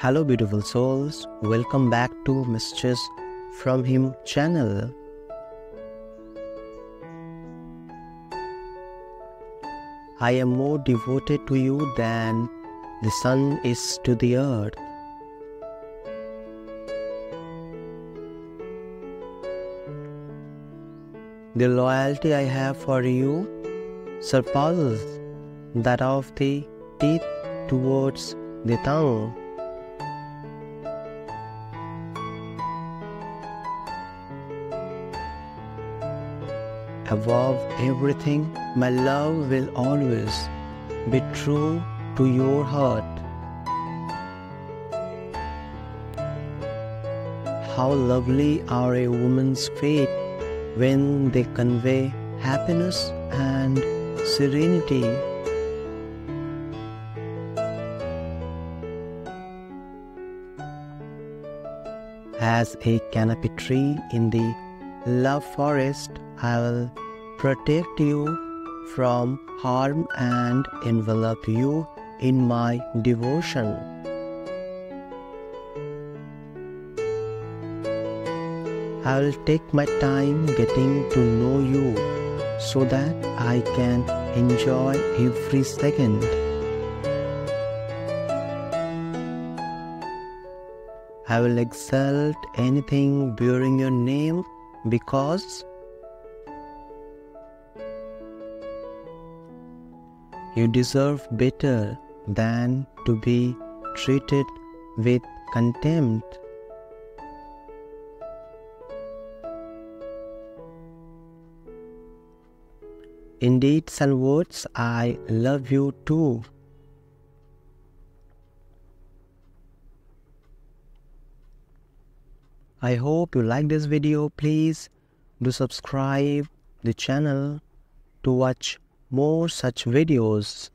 Hello beautiful souls, welcome back to Messages from Him channel. I am more devoted to you than the sun is to the earth. The loyalty I have for you surpasses that of the teeth towards the tongue. Above everything, my love will always be true to your heart. How lovely are a woman's feet when they convey happiness and serenity. As a canopy tree in the love forest, I will protect you from harm and envelop you in my devotion. I will take my time getting to know you so that I can enjoy every second. I will exalt anything bearing your name because you deserve better than to be treated with contempt. In deeds and words, I love you too. I hope you like this video. Please do subscribe the channel to watch more such videos.